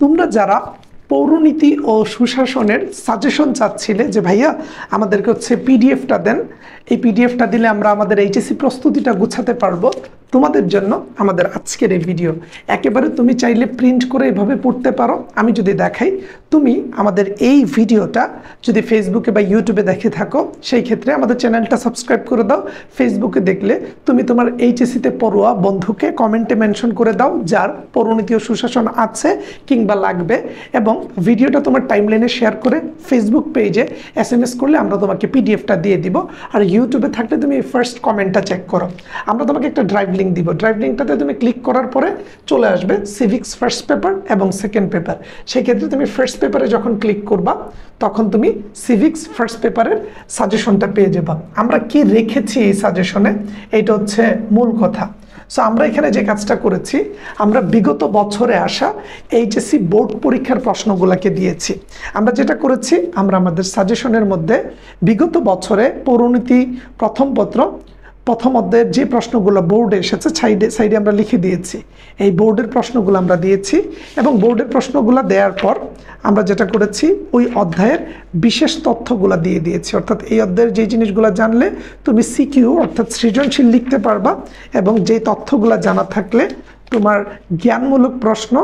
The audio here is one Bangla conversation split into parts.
তোমরা যারা পৌরনীতি ও সুশাসনের সাজেশন চাচ্ছিলে যে, ভাইয়া, আমাদেরকে হচ্ছে পিডিএফটা দেন। এই পিডিএফটা দিলে আমরা আমাদের এইচএসি প্রস্তুতিটা গুছাতে পারব। তোমাদের জন্য আমাদের আজকের এই ভিডিও একেবারে তুমি চাইলে প্রিন্ট করে এভাবে পড়তে পারো। আমি যদি দেখাই, তুমি আমাদের এই ভিডিওটা যদি ফেসবুকে বা ইউটিউবে দেখে থাকো, সেই ক্ষেত্রে আমাদের চ্যানেলটা সাবস্ক্রাইব করে দাও। ফেসবুকে দেখলে তুমি তোমার এইচএসসিতে পড়ুয়া বন্ধুকে কমেন্টে মেনশন করে দাও, যার পৌরনীতি ও সুশাসন আছে কিংবা লাগবে এবং ভিডিওটা তোমার টাইমলাইনে শেয়ার করে ফেসবুক পেজে এস এম এস করলে আমরা তোমাকে পিডিএফটা দিয়ে দিব। আর ইউটিউবে থাকলে তুমি ফার্স্ট কমেন্টটা চেক করো। আমরা তোমাকে একটা ড্রাইভ লিঙ্ক দিব। ড্রাইভ লিঙ্কটাতে তুমি ক্লিক করার পরে চলে আসবে সিভিক্স ফার্স্ট পেপার এবং সেকেন্ড পেপার সেক্ষেত্রে তুমি ফার্স্ট পেপারে যখন ক্লিক করবা, তখন তুমি সিভিক্স ফার্স্ট পেপারের সাজেশনটা পেয়ে যাবা। আমরা কি রেখেছি এই সাজেশনে এইটা হচ্ছে মূল কথা। সো আমরা এখানে যে কাজটা করেছি, আমরা বিগত বছরে আসা এইচএসসি বোর্ড পরীক্ষার প্রশ্নগুলোকে দিয়েছি। আমরা যেটা করেছি, আমরা আমাদের সাজেশনের মধ্যে বিগত বছরে পৌরনীতি প্রথম পত্র প্রথম অধ্যায়ের যে প্রশ্নগুলো বোর্ডে এসেছে, সাইডে সাইডে আমরা লিখে দিয়েছি। এই বোর্ডের প্রশ্নগুলো আমরা দিয়েছি এবং বোর্ডের প্রশ্নগুলো দেওয়ার পর আমরা যেটা করেছি, ওই অধ্যায়ের বিশেষ তথ্যগুলো দিয়ে দিয়েছি। অর্থাৎ এই অধ্যায়ের যে জিনিসগুলো জানলে তুমি সিকিউ, অর্থাৎ সৃজনশীল লিখতে পারবা এবং যে তথ্যগুলো জানা থাকলে তোমার জ্ঞানমূলক প্রশ্ন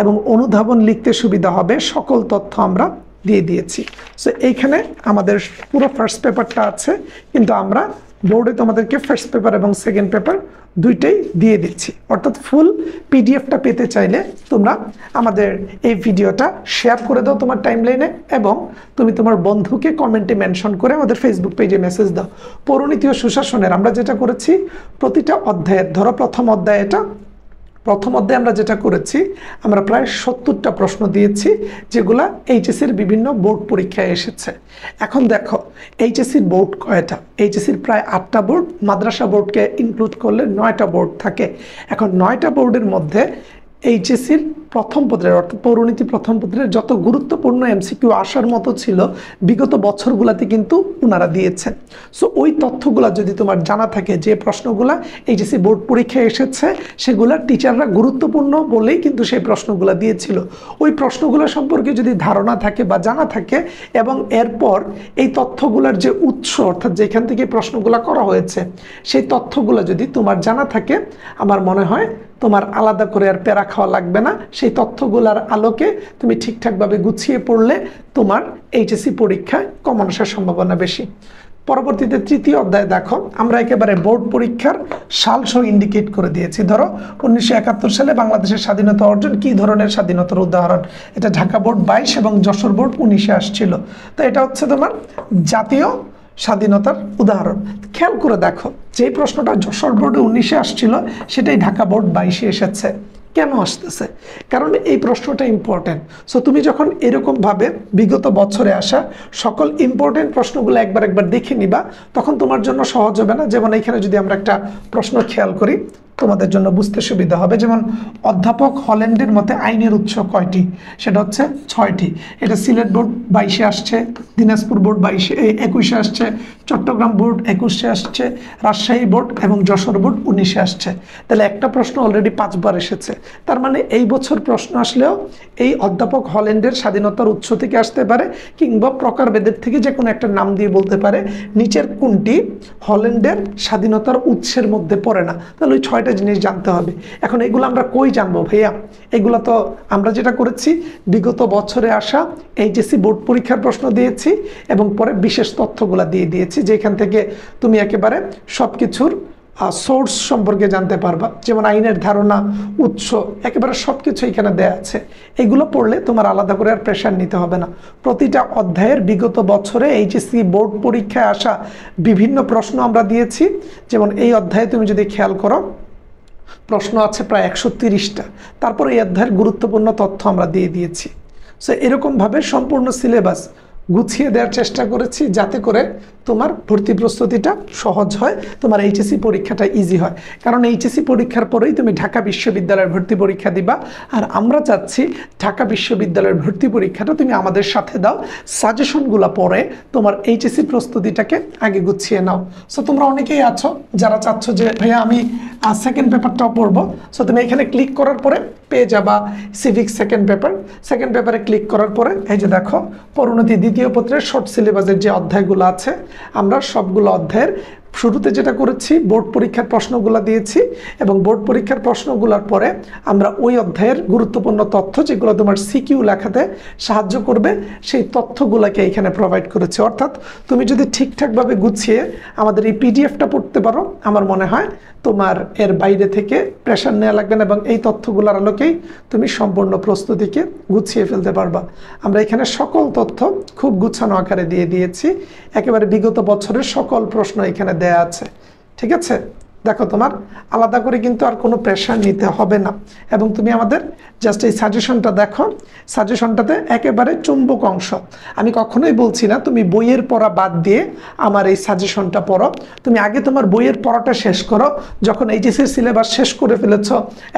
এবং অনুধাবন লিখতে সুবিধা হবে, সকল তথ্য আমরা দিয়ে দিয়েছি। সো এইখানে আমাদের পুরো ফার্স্ট পেপারটা আছে, কিন্তু আমরা বোর্ডে তোমাদেরকে ফার্স্ট পেপার এবং সেকেন্ড পেপার দুইটাই দিয়ে দিচ্ছি। অর্থাৎ ফুল পিডিএফটা পেতে চাইলে তোমরা আমাদের এই ভিডিওটা শেয়ার করে দাও তোমার টাইমলাইনে এবং তুমি তোমার বন্ধুকে কমেন্টে মেনশন করে আমাদের ফেসবুক পেজে মেসেজ দাও। পৌরনীতি ও সুশাসনের আমরা যেটা করেছি, প্রতিটা অধ্যায়ের, ধরো প্রথম অধ্যায় এটা প্রথম অধ্যায়ে আমরা যেটা করেছি, আমরা প্রায় সত্তরটা প্রশ্ন দিয়েছি, যেগুলা এইচএসির বিভিন্ন বোর্ড পরীক্ষায় এসেছে। এখন দেখো এইচএসির বোর্ড কয়টা? এইচএসির প্রায় আটটা বোর্ড, মাদ্রাসা বোর্ডকে ইনক্লুড করলে নয়টা বোর্ড থাকে। এখন নয়টা বোর্ডের মধ্যে এইচএসির প্রথম পত্রের অর্থাৎ পৌরনীতি প্রথম পত্রের যত গুরুত্বপূর্ণ এমসিকিউ আসার মতো ছিল, বিগত বছরগুলাতে কিন্তু ওনারা দিয়েছেন সো ওই তথ্যগুলা যদি তোমার জানা থাকে, যে প্রশ্নগুলা এইচএসি বোর্ড পরীক্ষায় এসেছে, সেগুলা টিচাররা গুরুত্বপূর্ণ বলেই কিন্তু সেই প্রশ্নগুলো দিয়েছিল। ওই প্রশ্নগুলো সম্পর্কে যদি ধারণা থাকে বা জানা থাকে, এবং এরপর এই তথ্যগুলোর যে উৎস, অর্থাৎ যেখান থেকে প্রশ্নগুলো করা হয়েছে, সেই তথ্যগুলো যদি তোমার জানা থাকে, আমার মনে হয় তোমার আলাদা করে আর প্যারা খাওয়া লাগবে না। সেই তথ্যগুলোর আলোকে তুমি ঠিকঠাকভাবে গুছিয়ে পড়লে তোমার এইচএসসি পরীক্ষায় কমন আসার সম্ভাবনা বেশি। পরবর্তীতে তৃতীয় অধ্যায় দেখো, আমরা একেবারে বোর্ড পরীক্ষার সাল সহ ইন্ডিকেট করে দিয়েছি। ধরো, উনিশশো একাত্তর সালে বাংলাদেশের স্বাধীনতা অর্জন কি ধরনের স্বাধীনতার উদাহরণ? এটা ঢাকা বোর্ড বাইশ এবং যশোর বোর্ড উনিশে আসছিল। তো এটা হচ্ছে তোমার জাতীয় স্বাধীনতার উদাহরণ। খেয়াল করে দেখো যে প্রশ্নটা যশোর বোর্ডে উনিশে আসছিল, সেটাই ঢাকা বোর্ড বাইশে এসেছে। কেন আসতেছে? কারণ এই প্রশ্নটা ইম্পর্টেন্ট সো তুমি যখন এরকমভাবে বিগত বছরে আসা সকল ইম্পর্টেন্ট প্রশ্নগুলো একবার একবার দেখে নিবা, তখন তোমার জন্য সহজ হবে না। যেমন এখানে যদি আমরা একটা প্রশ্ন খেয়াল করি, তোমাদের জন্য বুঝতে সুবিধা হবে। যেমন, অধ্যাপক হল্যান্ডের মতে আইনের উৎস কয়টি? সেটা হচ্ছে ছয়টি। এটা সিলেট বোর্ড বাইশে আসছে, দিনাজপুর বোর্ড বাইশে একুশে আসছে চট্টগ্রাম বোর্ড একুশে আসছে, রাজশাহী বোর্ড এবং যশোর বোর্ড উনিশে আসছে। তাহলে একটা প্রশ্ন অলরেডি পাঁচবার এসেছে। তার মানে এই বছর প্রশ্ন আসলেও এই অধ্যাপক হল্যান্ডের স্বাধীনতার উৎস থেকে আসতে পারে কিংবা প্রকারভেদের থেকে যে কোনো একটা নাম দিয়ে বলতে পারে। নিচের কোনটি? হল্যান্ডের স্বাধীনতার উৎসের মধ্যে পড়ে না। তাহলে ওই ছয়টা জিনিস জানতে হবে। এখন এগুলো আমরা কই জানব ভাইয়া? এগুলো তো আমরা যেটা করেছি, বিগত বছরে আসা এইচএসসি বোর্ড পরীক্ষার প্রশ্ন দিয়েছি এবং পরে বিশেষ তথ্যগুলো দিয়ে দিয়েছি। যেখান থেকে তুমি একেবারে সব কিছুর সোর্স সম্পর্কে জানতে পারবা। যেমন আইনের ধারণা, উৎস, একেবারে সব কিছু এখানে দেয়া আছে। এগুলো পড়লে তোমার আলাদা করে আর প্রেশার নিতে হবে না। প্রতিটা অধ্যায়ের বিগত বছরে এইচএসসি বোর্ড পরীক্ষায় আসা বিভিন্ন প্রশ্ন আমরা দিয়েছি। যেমন এই অধ্যায়ে তুমি যদি খেয়াল করো, প্রশ্ন আছে প্রায় একশো তিরিশটা। তারপর এই অধ্যায়ের গুরুত্বপূর্ণ তথ্য আমরা দিয়ে দিয়েছি। সো এরকমভাবে সম্পূর্ণ সিলেবাস গুছিয়ে দেওয়ার চেষ্টা করেছি যাতে করে তোমার ভর্তি প্রস্তুতিটা সহজ হয়, তোমার এইচএসসি পরীক্ষাটা ইজি হয়। কারণ এইচএসসি পরীক্ষার পরেই তুমি ঢাকা বিশ্ববিদ্যালয়ের ভর্তি পরীক্ষা দিবা। আর আমরা চাচ্ছি ঢাকা বিশ্ববিদ্যালয়ের ভর্তি পরীক্ষাটা তুমি আমাদের সাথে দাও। সাজেশনগুলো পরে তোমার এইচএসসি প্রস্তুতিটাকে আগে গুছিয়ে নাও। সো তোমরা অনেকেই আছো যারা চাচ্ছ যে, ভাইয়া, আমি সেকেন্ড পেপারটাও পড়ব। সো তুমি এখানে ক্লিক করার পরে পেয়ে যাবা সিভিক সেকেন্ড পেপার সেকেন্ড পেপারে ক্লিক করার পরে, এই যে দেখো পরিণতি দ্বিতীয় পত্রের শর্ট সিলেবাসের যে অধ্যায়গুলো আছে, আমরা সবগুলো অধ্যায়ের শুরুতে যেটা করেছি বোর্ড পরীক্ষার প্রশ্নগুলো দিয়েছি এবং বোর্ড পরীক্ষার প্রশ্নগুলোর পরে আমরা ওই অধ্যায়ের গুরুত্বপূর্ণ তথ্য যেগুলো তোমার সিকিউ লেখাতে সাহায্য করবে, সেই তথ্যগুলোকে এখানে প্রোভাইড করেছি। অর্থাৎ তুমি যদি ঠিকঠাকভাবে গুছিয়ে আমাদের এই পিডিএফটা পড়তে পারো, আমার মনে হয় তোমার এর বাইরে থেকে প্রেশার নেওয়া লাগবে না এবং এই তথ্যগুলোর আলোকেই তুমি সম্পূর্ণ প্রস্তুতিকে গুছিয়ে ফেলতে পারবা। আমরা এখানে সকল তথ্য খুব গুছানো আকারে দিয়ে দিয়েছি। একেবারে বিগত বছরের সকল প্রশ্ন এখানে দেয়া আছে। ঠিক আছে? দেখো তোমার, আলাদা করে কিন্তু আর কোনো প্রেশার নিতে হবে না। এবং তুমি আমাদের জাস্ট এই সাজেশনটা দেখো সাজেশনটাতে একেবারে চুম্বক অংশ। আমি কখনোই বলছি না, তুমি বইয়ের পড়া বাদ দিয়ে আমার এই সাজেশনটা পড়ো। তুমি আগে তোমার বইয়ের পড়াটা শেষ করো, যখন এইচএসির সিলেবাস শেষ করে ফেলেছ,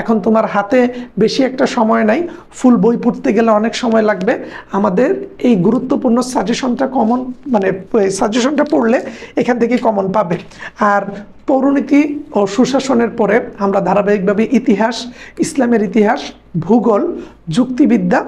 এখন তোমার হাতে বেশি একটা সময় নাই ফুল বই পড়তে গেলে অনেক সময় লাগবে। আমাদের এই গুরুত্বপূর্ণ সাজেশনটা কমন মানে সাজেশনটা পড়লে এখান থেকে কমন পাবে। আর পৌরনীতি ও সুশাসনের পরে আমরা ধারাবাহিকভাবে ইতিহাস, ইসলামের ইতিহাস, ভূগোল, যুক্তিবিদ্যা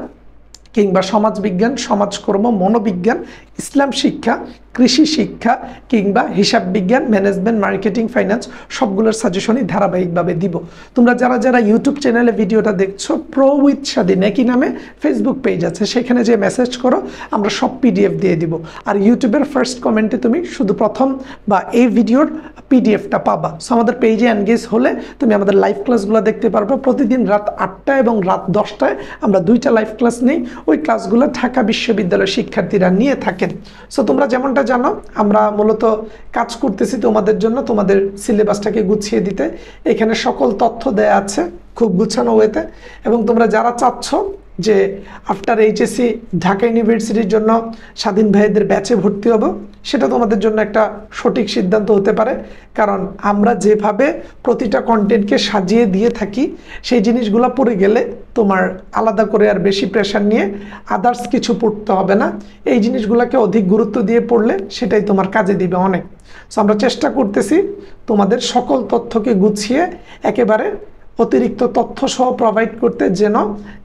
কিংবা সমাজবিজ্ঞান, সমাজকর্ম, মনোবিজ্ঞান, ইসলাম শিক্ষা কৃষি শিক্ষা কিংবা হিসাব বিজ্ঞান ম্যানেজমেন্ট মার্কেটিং ফাইন্যান্স সবগুলোর সাজেশনই ধারাবাহিকভাবে দিব। তোমরা যারা যারা ইউটিউব চ্যানেলে ভিডিওটা দেখছ প্রো উইথ স্বাধীন একই নামে ফেসবুক পেজ আছে, সেখানে যে মেসেজ করো, আমরা সব পিডিএফ দিয়ে দিব। আর ইউটিউবের ফার্স্ট কমেন্টে তুমি শুধু প্রথম বা এই ভিডিওর পিডিএফটা পাবা। সো আমাদের পেজে এনগেজ হলে তুমি আমাদের লাইভ ক্লাসগুলো দেখতে পারবে। প্রতিদিন রাত আটটা এবং রাত দশটায় আমরা দুইটা লাইভ ক্লাস নেই। ওই ক্লাসগুলো ঢাকা বিশ্ববিদ্যালয়ের শিক্ষার্থীরা নিয়ে থাকেন। সো তোমরা যেমনটা জানো। আমরা মূলত কাজ করতেছি তোমাদের জন্য, তোমাদের সিলেবাসটাকে গুছিয়ে দিতে। এখানে সকল তথ্য দেয়া আছে খুব গুছানো ওয়েতে। এবং তোমরা যারা চাচ্ছ যে আফটার এইচএসসি ঢাকা ইউনিভার্সিটির জন্য স্বাধীন ভাইদের ব্যাচে ভর্তি হব, সেটা তোমাদের জন্য একটা সঠিক সিদ্ধান্ত হতে পারে। কারণ আমরা যেভাবে প্রতিটা কন্টেন্টকে সাজিয়ে দিয়ে থাকি, সেই জিনিসগুলো পড়ে গেলে তোমার আলাদা করে আর বেশি প্রেশার নিয়ে আদার্স কিছু পড়তে হবে না। এই জিনিসগুলোকে অধিক গুরুত্ব দিয়ে পড়লে সেটাই তোমার কাজে দিবে অনেক। সো আমরা চেষ্টা করতেছি তোমাদের সকল তথ্যকে গুছিয়ে একেবারে অতিরিক্ত তথ্য সহ প্রোভাইড করতে যেন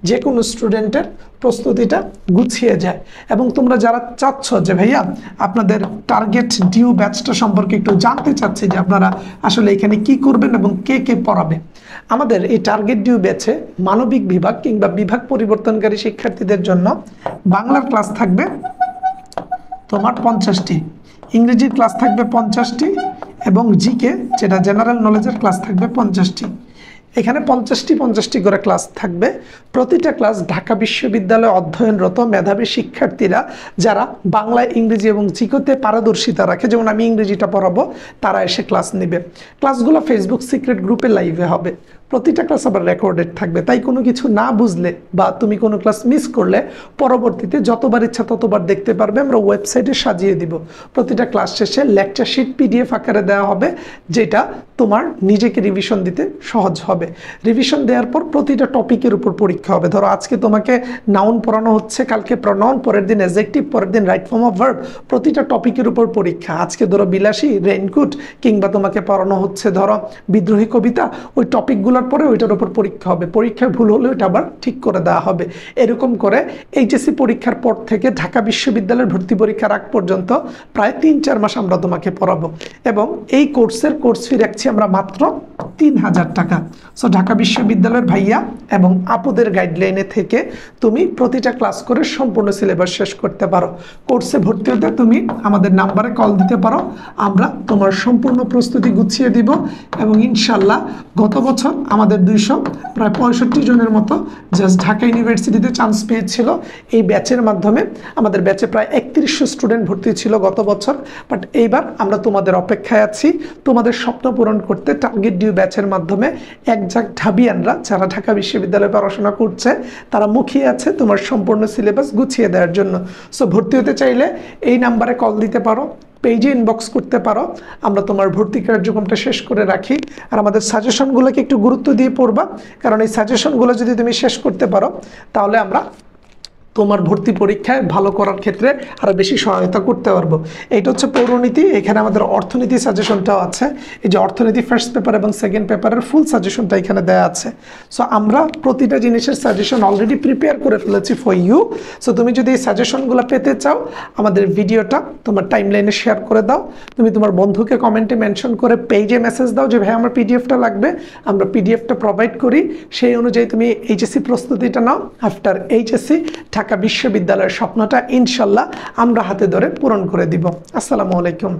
যে কোনো স্টুডেন্টের প্রস্তুতিটা গুছিয়ে যায়। এবং তোমরা যারা চাচ্ছ যে, ভাইয়া, আপনাদের টার্গেট ডিউ ব্যাচটা সম্পর্কে একটু জানতে চাচ্ছি যে, আপনারা আসলে এখানে কি করবেন এবং কে কে পড়াবে? আমাদের এই টার্গেট ডিউ ব্যাচে মানবিক বিভাগ কিংবা বিভাগ পরিবর্তনকারী শিক্ষার্থীদের জন্য বাংলার ক্লাস থাকবে তোমার পঞ্চাশটি, ইংরেজির ক্লাস থাকবে পঞ্চাশটি এবং জিকে যেটা জেনারেল নলেজের ক্লাস থাকবে পঞ্চাশটি। এখানে পঞ্চাশটি পঞ্চাশটি করে ক্লাস থাকবে। প্রতিটা ক্লাস ঢাকা বিশ্ববিদ্যালয়ে অধ্যয়নরত মেধাবী শিক্ষার্থীরা যারা বাংলা ইংরেজি এবং জিকোতে পারদর্শিতা রাখে, যেমন আমি ইংরেজিটা পড়াবো, তারা এসে ক্লাস নেবে। ক্লাসগুলো ফেসবুক সিক্রেট গ্রুপে লাইভে হবে। প্রতিটা ক্লাস আবার রেকর্ডেড থাকবে। তাই কোনো কিছু না বুঝলে বা তুমি কোনো ক্লাস মিস করলে, পরবর্তীতে যতবার ইচ্ছা ততবার দেখতে পারবে, আমরা ওয়েবসাইটে সাজিয়ে দিব। প্রতিটা ক্লাস শেষে লেকচার শিট পিডিএফ আকারে দেওয়া হবে, যেটা তোমার নিজেকে রিভিশন দিতে সহজ হবে। রিভিশন দেওয়ার পর প্রতিটা টপিকের উপর পরীক্ষা হবে। ধরো, আজকে তোমাকে নাউন পড়ানো হচ্ছে, কালকে প্রনাউন পরের দিন এজেক্টিভ পরের দিন রাইট ফর্ম অফ ভার্ব প্রতিটা টপিকের উপর পরীক্ষা। আজকে ধরো বিলাসী রেইনকুট কিংবা তোমাকে পড়ানো হচ্ছে ধরো বিদ্রোহী কবিতা, ওই টপিকগুলোর পরে ওইটার উপর পরীক্ষা হবে। পরীক্ষায় ভুল হলে ওইটা আবার ঠিক করে দেওয়া হবে। এরকম করে এইচএসসি পরীক্ষার পর থেকে ঢাকা বিশ্ববিদ্যালয়ের ভর্তি পরীক্ষার আগ পর্যন্ত প্রায় তিন, চার মাস আমরা তোমাকে পড়াবো। এবং এই কোর্সের কোর্স ফি রাখছি আমরা মাত্র তিন হাজার টাকা। সো ঢাকা বিশ্ববিদ্যালয়ের ভাইয়া এবং আপুদের গাইডলাইনে থেকে তুমি প্রতিটা ক্লাস করে সম্পূর্ণ সিলেবাস শেষ করতে পারো। কোর্সে ভর্তি হতে তুমি আমাদের নাম্বারে কল দিতে পারো। আমরা তোমার সম্পূর্ণ প্রস্তুতি গুছিয়ে দিব এবং ইনশাল্লাহ গত বছর আমাদের দুইশো, প্রায় পঁয়ষট্টি জনের মতো জাস্ট ঢাকা ইউনিভার্সিটিতে চান্স পেয়েছিল। এই ব্যাচের মাধ্যমে আমাদের ব্যাচে প্রায় একত্রিশশো স্টুডেন্ট ভর্তি ছিল গত বছর। বাট এইবার আমরা তোমাদের অপেক্ষায় আছি। তোমাদের স্বপ্ন পূরণ করতে টার্গেট ডিউ ব্যাচের মাধ্যমে একজাক ঢাবিয়ানরা, যারা ঢাকা বিশ্ববিদ্যালয়ে পড়াশোনা করছে, তারা মুখিয়ে আছে তোমার সম্পূর্ণ সিলেবাস গুছিয়ে দেওয়ার জন্য। সো ভর্তি হতে চাইলে এই নাম্বারে কল দিতে পারো। পেজে ইনবক্স করতে পারো। আমরা তোমার ভর্তি কার্যক্রমটা শেষ করে রাখি। আর আমাদের সাজেশনগুলোকে একটু গুরুত্ব দিয়ে পড়বা। কারণ এই সাজেশনগুলো যদি তুমি শেষ করতে পারো, তাহলে আমরা তোমার ভর্তি পরীক্ষায় ভালো করার ক্ষেত্রে আরও বেশি সহায়তা করতে পারব। এটা হচ্ছে পৌরনীতি, এখানে আমাদের অর্থনীতি সাজেশনটাও আছে। এই যে অর্থনীতি ফার্স্ট পেপার এবং সেকেন্ড পেপারের ফুল সাজেশনটা এখানে দেওয়া আছে। সো আমরা প্রতিটা জিনিসের সাজেশন অলরেডি প্রিপেয়ার করে ফেলেছি ফর ইউ সো তুমি যদি এই সাজেশনগুলো পেতে চাও, আমাদের ভিডিওটা তোমার টাইম লাইনে শেয়ার করে দাও। তুমি তোমার বন্ধুকে কমেন্টে মেনশন করে পেজে মেসেজ দাও যে, ভাই, আমার পিডিএফটা লাগবে, আমরা পিডিএফটা প্রোভাইড করি। সেই অনুযায়ী তুমি এইচএসসি প্রস্তুতিটা নাও। আফটার এইচএসসি ঢাকা বিশ্ববিদ্যালয়ের স্বপ্নটা ইনশাল্লাহ আমরা হাতে ধরে পূরণ করে দিব। আসসালামু আলাইকুম।